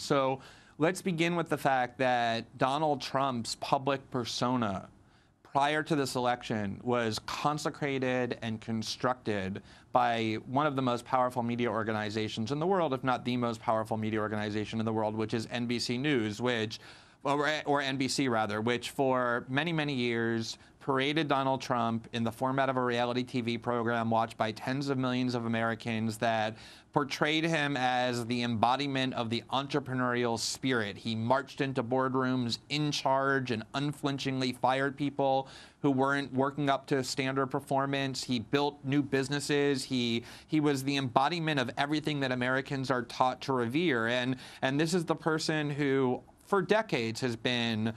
So let's begin with the fact that Donald Trump's public persona prior to this election was consecrated and constructed by one of the most powerful media organizations in the world, if not the most powerful media organization in the world, which is NBC News, which or, NBC rather, which for many, many years paraded Donald Trump in the format of a reality TV program watched by tens of millions of Americans that portrayed him as the embodiment of the entrepreneurial spirit. He marched into boardrooms in charge and unflinchingly fired people who weren't working up to standard performance. He built new businesses. He he was the embodiment of everything that Americans are taught to revere. And and this is the person who for decades has been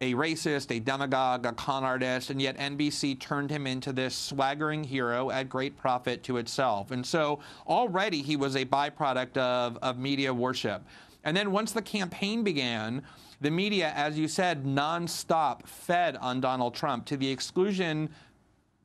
a racist, a demagogue, a con artist, and yet NBC turned him into this swaggering hero at great profit to itself. And so already he was a byproduct of, of media worship. And then once the campaign began, the media, as you said, nonstop fed on Donald Trump to the exclusion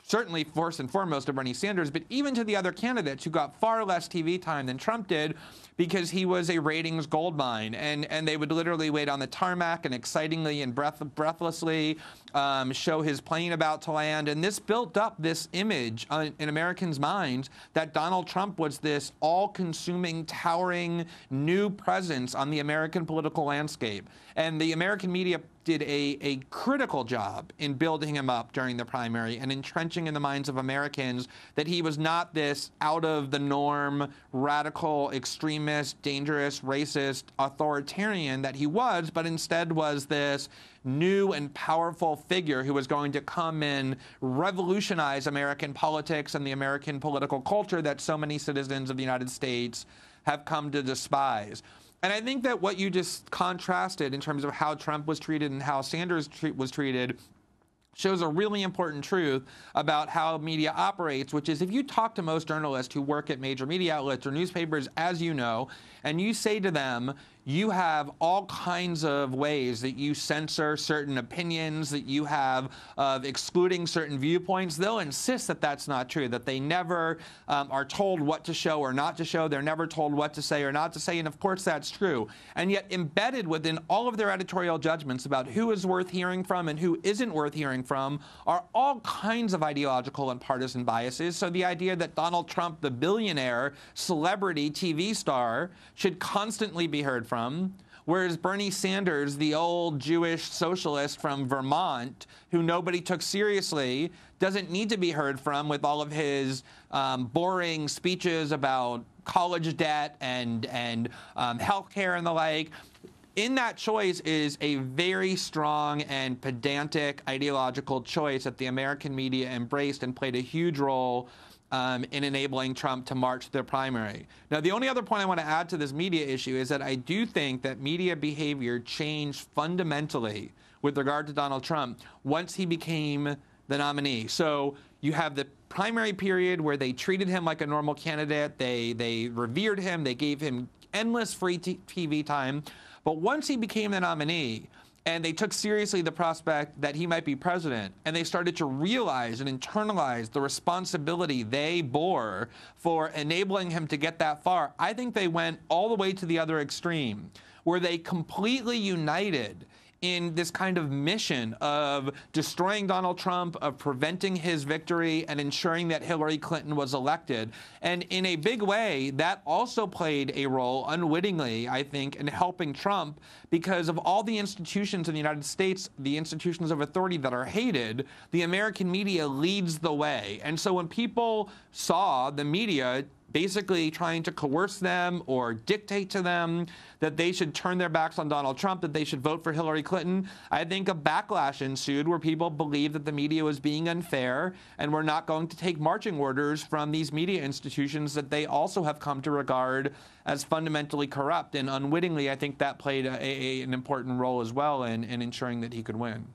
certainly first and foremost to Bernie Sanders, but even to the other candidates who got far less TV time than Trump did because he was a ratings goldmine. And, and they would literally wait on the tarmac and excitingly and breath, breathlessly um, show his plane about to land. And this built up this image on, in Americans' minds that Donald Trump was this all consuming, towering new presence on the American political landscape. And the American media did a, a critical job in building him up during the primary and entrenching in the minds of Americans that he was not this out of the norm, radical, extremist, dangerous, racist, authoritarian that he was, but instead was this new and powerful figure who was going to come and revolutionize American politics and the American political culture that so many citizens of the United States have come to despise. And I think that what you just contrasted in terms of how Trump was treated and how Sanders was treated shows a really important truth about how media operates, which is if you talk to most journalists who work at major media outlets or newspapers, as you know, and you say to them, you have all kinds of ways that you censor certain opinions, that you have of excluding certain viewpoints. They'll insist that that's not true, that they never um, are told what to show or not to show. They're never told what to say or not to say. And of course, that's true. And yet, embedded within all of their editorial judgments about who is worth hearing from and who isn't worth hearing from are all kinds of ideological and partisan biases. So the idea that Donald Trump, the billionaire, celebrity TV star, should constantly be heard from from. Whereas Bernie Sanders, the old Jewish socialist from Vermont, who nobody took seriously, doesn't need to be heard from with all of his um, boring speeches about college debt and and um, healthcare and the like. In that choice is a very strong and pedantic ideological choice that the American media embraced and played a huge role um, in enabling Trump to march to the primary. Now, the only other point I want to add to this media issue is that I do think that media behavior changed fundamentally with regard to Donald Trump once he became the nominee. So you have the primary period where they treated him like a normal candidate, they, they revered him, they gave him endless free TV time. But once he became the nominee, and they took seriously the prospect that he might be president. And they started to realize and internalize the responsibility they bore for enabling him to get that far. I think they went all the way to the other extreme, where they completely united in this kind of mission of destroying Donald Trump, of preventing his victory, and ensuring that Hillary Clinton was elected. And in a big way, that also played a role, unwittingly, I think, in helping Trump because of all the institutions in the United States, the institutions of authority that are hated, the American media leads the way. And so when people saw the media basically trying to coerce them or dictate to them that they should turn their backs on Donald Trump, that they should vote for Hillary Clinton. I think a backlash ensued where people believed that the media was being unfair and were not going to take marching orders from these media institutions that they also have come to regard as fundamentally corrupt. And unwittingly, I think that played a, a, an important role as well in, in ensuring that he could win.